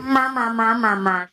妈妈妈妈妈